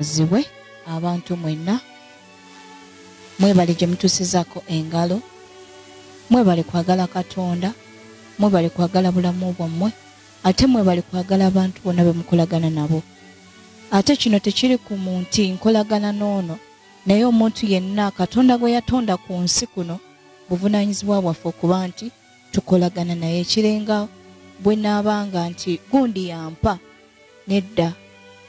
zibwe abantu mwenna. Mwebale gye mutuusizaako engalo mwebale kwagala katonda mwebale kwagala bulamu bwammwe ate mwebale kwagala abantu bonna be mukolagana nabo. Ate kino tekiri ku munti nkolagana n'ono naye omuntu yenna katonda gwe yatonda ku nsi kuno buvunaanyizibwa bwaffe okuba nti tukolagana naye ekirenga bwe naabanga nti gundi yampa nedda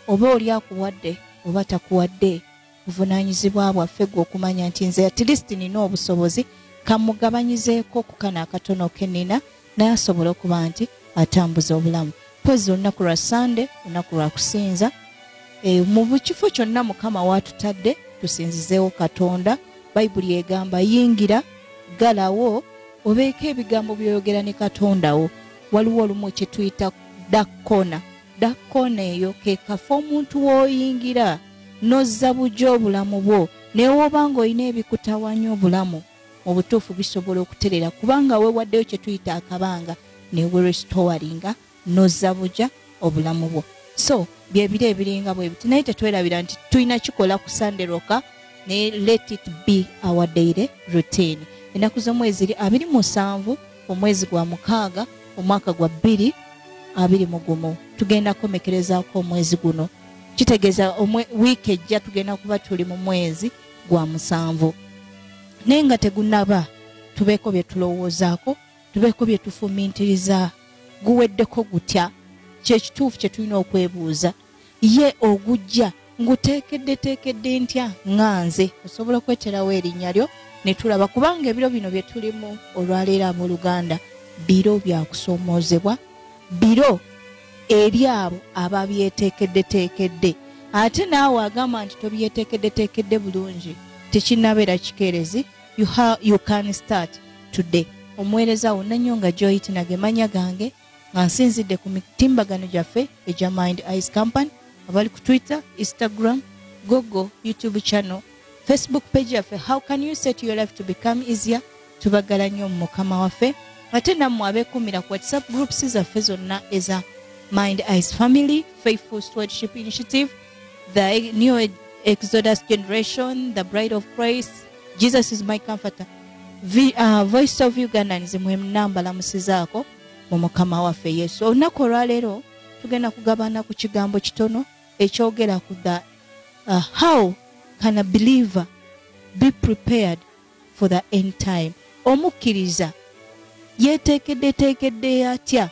oba oli akuwadde oba takuwadde buvunaanyizibwa bwaffe gwe okumanya nti nze atilisiti nina obusobozi kamugabanyizeeko ku kano akatono ke nina naye asobola okuba nti atambuza obulamu. Pozi olunaku lwa sande olunaku lwa kusinza e, mu kifo kyonna mukama waatutadde tusinzizeewo katonda. Bayibuli egamba yingira galawo obeeko ebigambo byoyogera ne katondawo waliwo olumu kyetuyita dakkona dakkona eyo kekafo omuntu w'oyingira nozza bujja obulamu bwo naye woba nga olina ebikutawanya obulamu mu butuufu bisobola okuterera kubanga weewaddeyo kyetuyita akabanga newerestowaringa nozza bujja obulamu bwo. So byebiro ebiringa bwe biti naye tetwerabira nti tulina kikola ku sanderoka ne let it be our daily routine. Ennaku z'omwezi ri abiri musanvu omwezi gwa mukaaga omwaka gwa bbiri abiri mu gumu tugenda komekerezaako omwezi guno. Kitegeeza wiiki ejja tugenda kuba tuli mu mwezi gwa musanvu. Naye nga tegunaba tubeeko bye tulowoozaako tubeeko bye tufumintiriza guweddeko gutya. Kyekituufu kye tulina okwebuuza ye ogujja nguteekeddeteekedde ntya? Nga nze osobola okweterawo erinnya lyo ne tulaba. Kubanga ebiro bino bye tulimu olwaleero abooluganda biro byakusoomoozebwa biro eri abo ababyeteekeddeteekedde ate naawe agamba nti tobyeteekeddeteekedde bulungi tekinabeera kikeerezi you, you can start today. Omuweereza wonna nnyo nga joyitinage manya gange nga nsinzidde ku mitimbagano gyaffe egya mind ice company abali ku twitter instagram google youtube channel facebook page yaffe. How can you set your life to become easier? Tubagala nnyo mu mukama waffe. Ate nammwe abeekumira ku whatsapp groups zaffe zonna eza mind ice family faithful stewardship initiative the new exodus generation the bride of christ jesus is my comforter. V, uh, voice of uganda nzimwe nambalamusizaako mu mukama waffe yesu. Olunaku olwaleero tugenda kugabana ku kigambo kitono ekyogera ku the uh, how can a believer be prepared for the end time? Omukkiriza yeteekeddeteekedde atya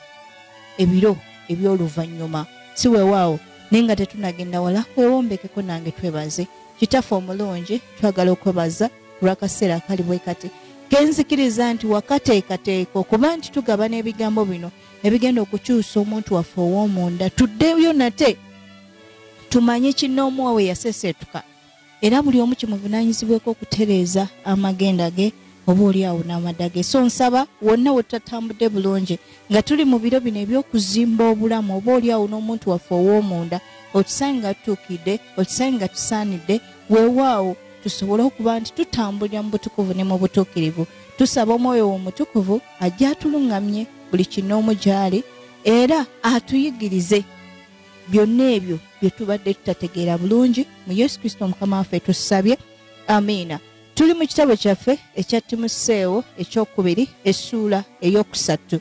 ebiro ebyoluvannyuma. Si weewaawo naye nga tetunagenda wala weewombekeko nange twebaze. Kitaffe omulungi twagala okwebaza lwakaseera akali bwe kati. Kenzikiriza nti wakateekateeka okuba nti tugaba n'ebigambo bino ebigenda okukyusa omuntu waffe ow'omunda tuddeyo nate. Tumanye kinnoomuwa we yaseseetuka era buli omu kimuvunaanyizibweko okutereeza amagenda ge oba oliawo n'amadda ge so nsaba wonna we tutatambudde bulungi nga tuli mu biro bino ebyokuzimba obulamu oba oliawo n'omuntu waffe ow'omunda otusange nga tutuukidde otusange nga tusaanidde weewaawo tusobole okuba nti tutambulira mu butukuvu ne mu butuukirivu. Tusaba omwoyo w'omutukuvu ajja atuluŋŋamye buli kinoomu gy'ali era atuyigirize byonna ebyo bye tubadde tutategeera bulungi. Mu yesu kristo omukama waffe tusabye. Amiina tuli mu kitabo kyaffe ekya timoseewo ekyokubiri essuula eyokusatu.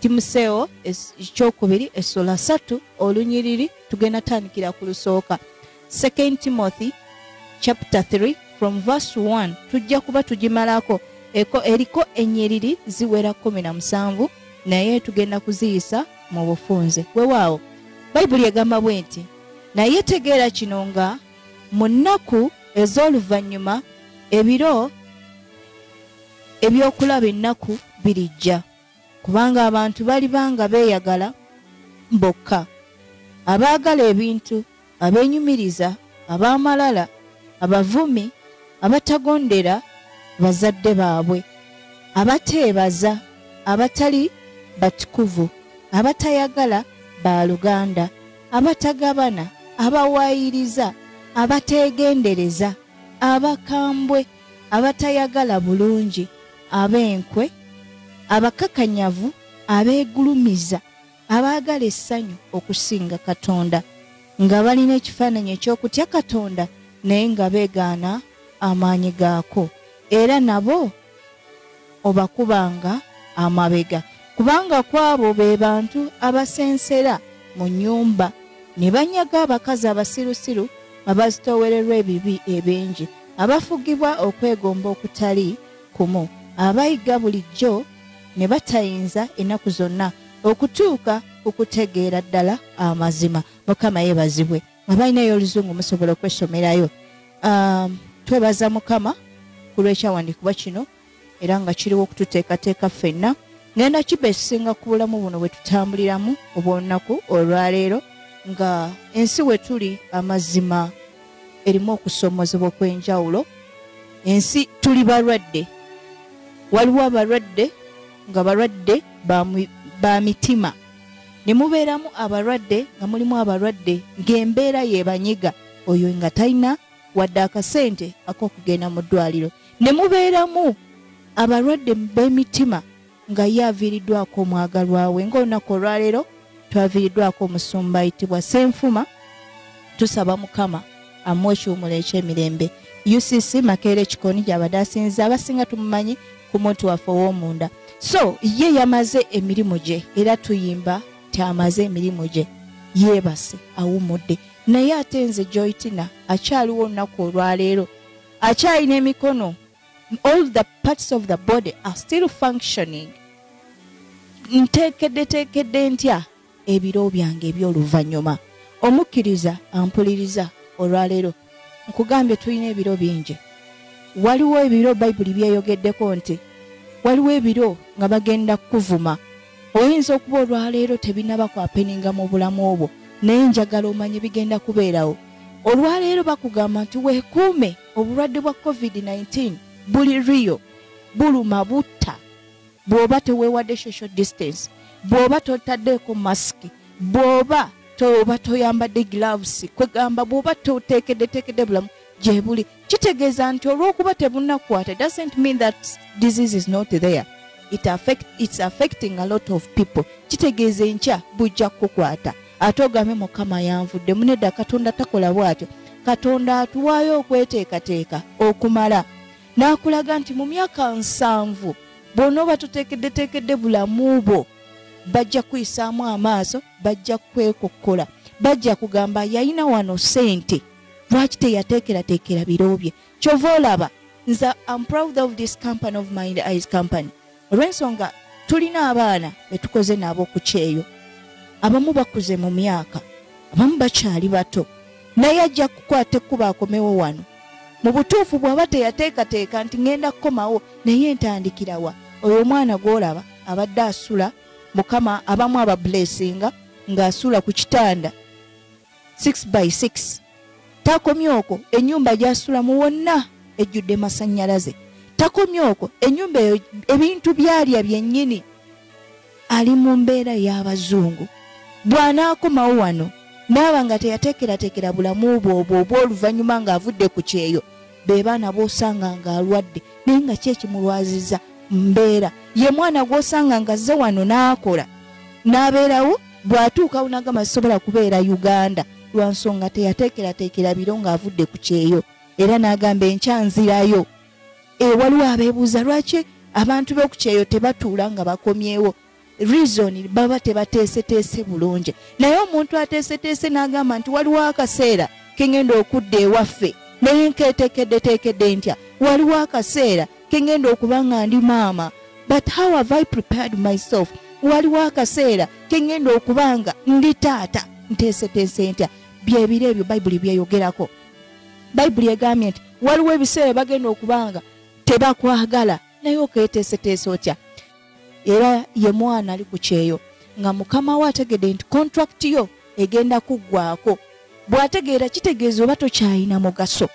Timoseewo ekyokubiri essuula satu olunyiriri tugenda tandikira ku lusooka. 2 timothy chapter 3 from verse 1 tujja kuba tugimalako. Eriko enyiriri ziwera 17 naye tugenda kuziyisa mu bufunze. Wewaawo bayibuli egamba bwe nti naye tegeera kino nga mu nnaku ez'oluvannyuma ebiro ebyokulaba ennaku birijja kubanga abantu balibanga beeyagala bokka abaagala ebintu abeenyumiriza ab'amalala abavumi abatagondera bazadde baabwe. Abateebaza abatali batukuvu abatayagala baaluganda abatagabana abawaayiriza abateegendereza abakambwe abatayagala bulungi ab'enkwe abakakanyavu abeegulumiza abaagala essanyu okusinga katonda nga balina ekifaananyi ekyokutya katonda naye nga beegaana amaanyi gaako. Era nabo obakubanga amabega. Kubanga kwabo be bantu abasensera mu nnyumba ne banyaga abakazi abasirusiru abazitowererwa ebibi ebingi abafugibwa okwegomba okutali kumu. Abayiga bulijjo ne batayinza ennaku zonna okutuuka okutegeera ddala amazima. Mukama yeebazibwe abalinayo oluzungu musobola okwesomerayo. Twebaza mukama ku lwekyawandiikibwa kino era nga kiriwo okututeekateeka ffenna. Ngenda kiba ekisinga ku bulamu buno bwe tutambuliramu obwolunaku olwaleero nga ensi we tuli amazima erimu okusomozebwa kw'enjawulo ensi tuli balwadde. Waliwo abalwadde nga balwadde ba mitima. Ne mubeeramu abalwadde nga mulimu abalwadde ng'embeera yebanyiga oyo nga talina wadde akasente ak'okugenda mu ddwaliro. Ne mubeeramu abalwadde b'emitima nga ye aviiriddwako omwagalwawe ng'olunaku olwaleero twaviiriddwako omusumba ayitibwa senfuma tusaba mukama amuwa ekiwumulo ekyemirembe ucc makeera ekikoni gyabadde asinza abasinga tumumanyi ku muntu waffe ow'omunda. So ye yamaze emirimu gye era tuyimba ti amaze emirimu gye. Yeebase awumudde. Naye ate nze joytina akyaliwo olunaku olwaleero akyalina emikono. All the parts of the body are still functioning. Nteekedde teekedde ntya ebiro byange ebyoluvannyuma. Omukkiriza ampuliriza olwaleero nkugambye tulina ebiro bingi. Waliwo ebiro bayibuli byeyogeddeko nti waliwo ebiro nga bagenda kukuvuma. Oyinza okuba olwaleero tebinaba kwapeninga mu bulamu obwo naye njagala omanye bigenda kubeerawo. Olwaleero bakugamba nti weekuume obulwadde bwa covid-19 buli riyo buluma butta bw'oba teweewadde social distance bw'oba totaddeeko masiki bw'oba toba toyambadde gloves kwegamba bw'oba toteekeddeteekedde bulamu gye buli kitegeeza nti olw'okuba tebunnakwata doesn't mean that disease is not there. It affect, it's affecting a lot of people. Kitegeeza enkya bujja kukukwata. Ate ogambe mukama yanvudde munedda katonda takola bw'atyo. Katonda atuwaayo okweteekateeka okumala. N'akulaga nti mu myaka nsanvu bw'onooba tuteekeddeteekedde bulamu bwo bajja kuyisaamu amaaso bajja kwekokkola bajja kugamba yayina wano sente lwaki teyateekerateekera biro bye? Kyova olaba nze am proud of this company of mind eyes company. Olw'ensonga tulina abaana betukoze nabo okukyeyo abamu bakuze mu myaka abamu bakyali bato. Naye ajja kukwata ekkuba akomewo wano. Mu butuufu bw'aba teyateekateeka nti ŋŋenda kukomawo naye ntandikirawa oyo omwana gw'olaba abadde asula mukama abamu abablessinga ng'asuula ku kitanda. 6 by 6 takomye okwo ennyumba gy'asulamu wonna ejjudde masannyalaze. Takomye okwo ennyumba eyo ebintu byalya byennyini. Ali mu mbeera y'abazungu. Bw'anaakomawo wano naaba nga teyateekerateekera bulamu bwo obwo obw'oluvannyuma ng'avudde ku kyeyo. Be baana b'osanga ng'alwadde naye nga kyekimulwaziza mbeera. Ye mwana gw'osanga ngazze wano n'akola n'abeerawo bw'atuukawo nagamba sisobola kubeera uganda. Lwansonga teyateekerateekera biro ng'avudde ku kyeyo era n'agamba enkyanzirayo e waliwo abeebuuza lwaki abantu b'oku kyeyo tebatuula nga bakomyewo? Reason baba tebateeseteese bulungi. Naye omuntu ateeseteese n'agamba nti waliwo akaseera kengenda okudda ewaffe. Naye nkeeteekeddeteekedde ntya? Waliwo akaseera kengenda okuba nga ndi maama but how have i prepared myself? Waliwo akaseera kengenda okuba nga ndi taata nteeseteese ntya? Byebiro ebyo bayibuli byeyogerako. Bayibuli egambye nti waliwo ebiseera bagenda okuba nga tebakwagala naye okeeteeseteese otya? Era ye mwana ali ku kyeyo nga mukama we ategedde nti kontrakiti yo egenda kuggwaako. Bw'ategeera kitegeeza oba tokyayina mugaso.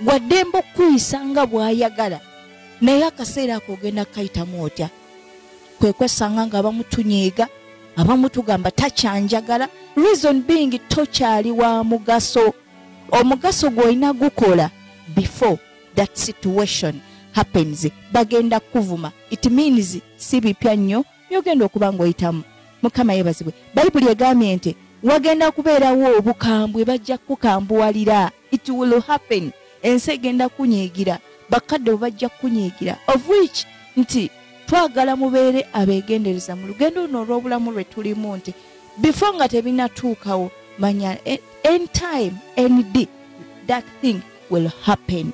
Gwaddemba okukuyisa nga bw'ayagala naye akaseera ako ogenda kukayitamu otya kwe kwesanga nga abamu tunyiiga abamu tugamba takyanjagala. Reason being tokyali wa mugaso. Omugaso gw'olina gukola before that situation happens. Bagenda kuvuma. It means si bipya nnyo byogenda okuba ngaoyitamu mukama yebazibwe bayibuli egambye nti wagenda kubeerawo obukambwe bajja kukambuwalira it will happen. Ensi egenda kunyiigira bakadde bwe bajja kunyiigira of which nti twagala mubeere abeegendereza mu lugendo luno olw'obulamu lwe tulimu nti before nga tebinatuukawo manya entime nd that thing will happen.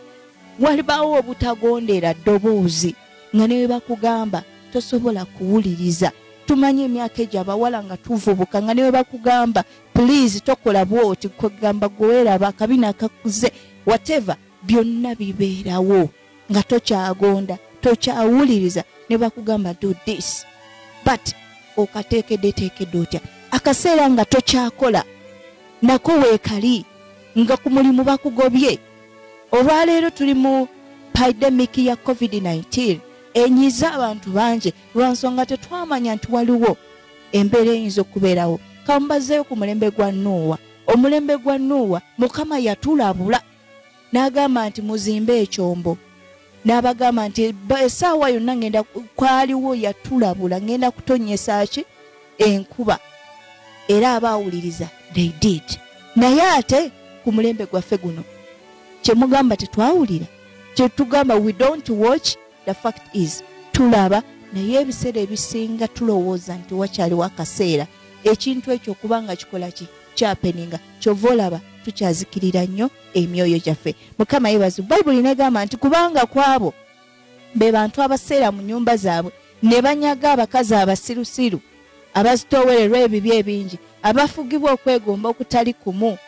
Walibawo obutagondera ddoboozi nga newe bakugamba tosobola kuwuliriza. Tumanyi emyaka egyo abawala nga tuvubuka nga newe bakugamba pulize tokola bwoti kwegamba gweweraba akabina akakuze whatever byonna bibeerawo nga tokyagonda tokyawuliriza ne bakugamba do this but okateekedde teekedde otya? Akaseera nga tokyakola nako weekali nga ku mulimu bakugobye. Olwaleero tuli mu pandemic ya covid-19 enyiza abantu bangi lwansonga tetwamanya nti waliwo embeera eyinza okubeerawo. Kamubazeeyo ku mulembe gwa nuuwa omulembe gwa nuuwa mukama yatulabula n'agamba nti muzimbe ekyombo. N'abagamba nti essaawa yonna ngenda kwaliwo yatulabula ngenda kutonyesa ki? Enkuba. Era abaawuliriza they did. Naye ate ku mulembe gwaffe guno kyemugamba tetwawulira kyetugamba we don't watch the fact is tulaba naye ebiseera ebisinga tulowooza nti wakyaliwo akaseera. Ekintu ekyo okuba nga kikola ki? Kyapeninga kyova olaba tukyazikirira nnyo emyoyo gyaffe. Mukama yebazi bayibuli negamba nti kubanga kwabo be bantu abaseera mu nyumba zaabwe ne banyaga abakazi abasirusiru abazitoowererwa ebibi ebingi abafugibwa okwegomba okutali kumu